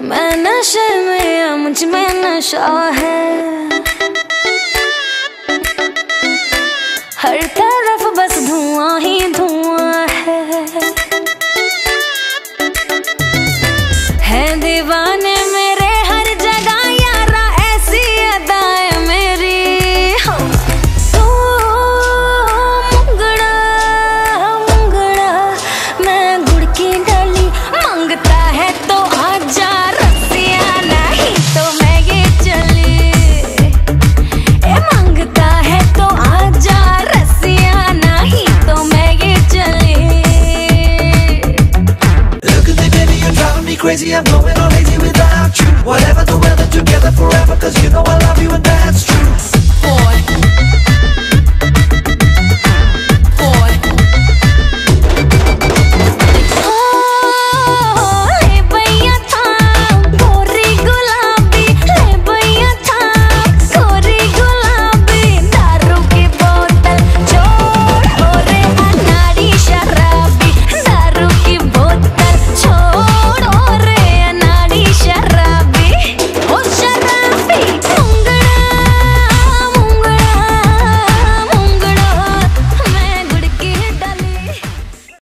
मैं नशे में मुझमें नशा है। हर crazy, I'm going all hazy without you. Whatever the weather, together